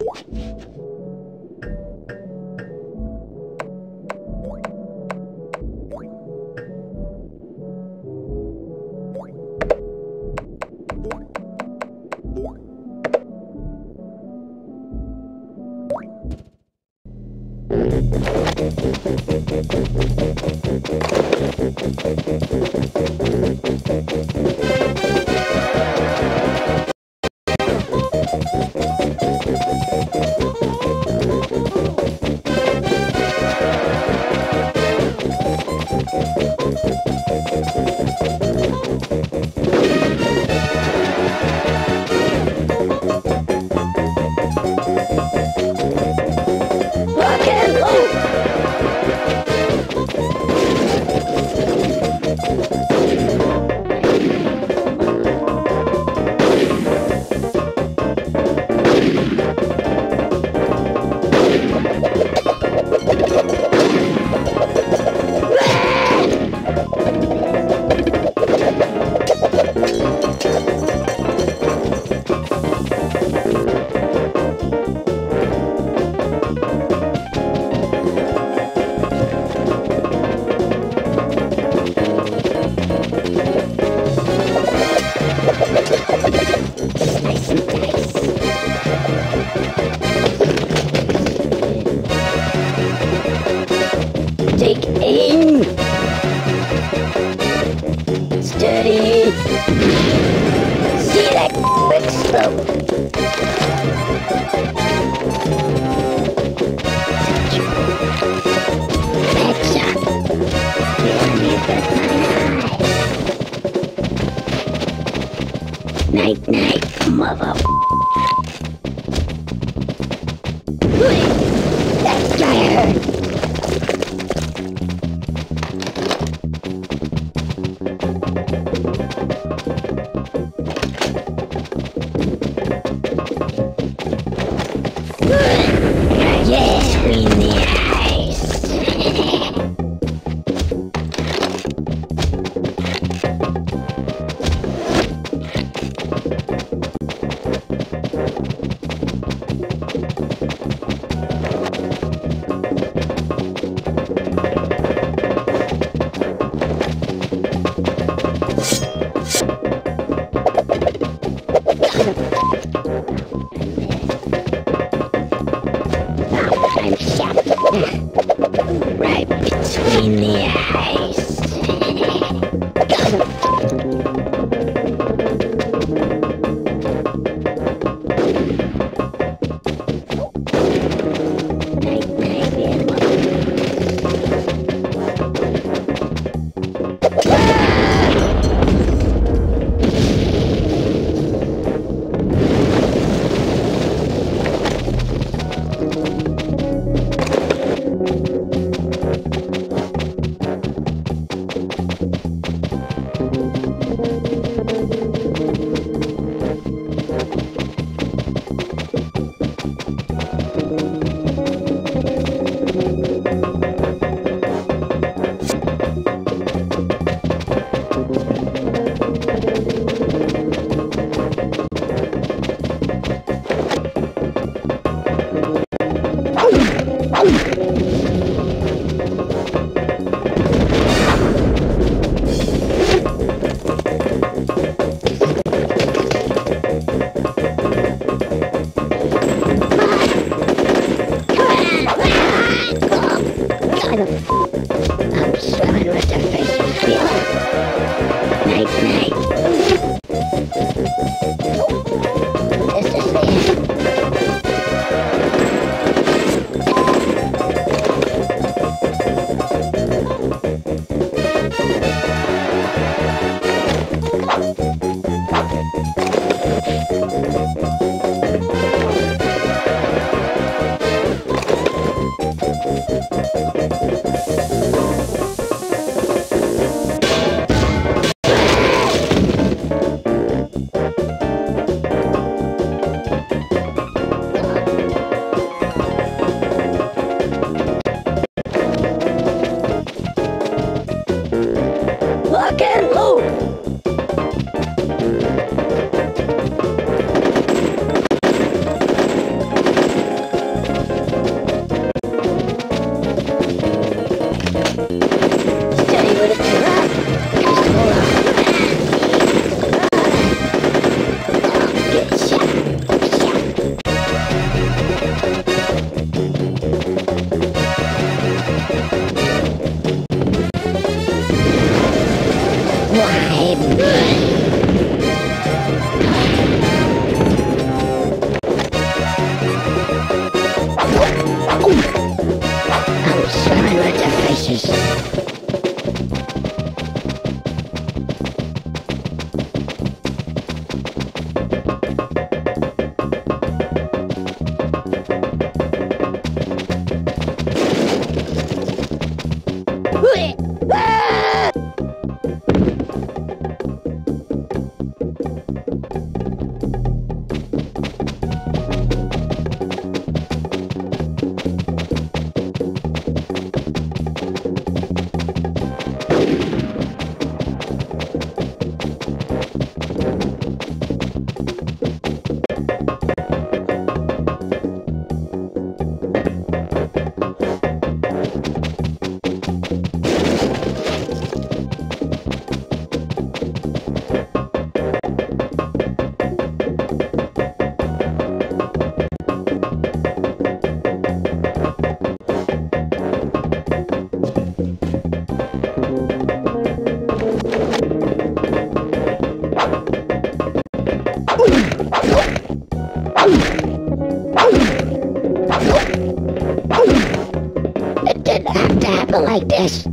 Rock Night, night, mother. The Thank Jesus. Yes.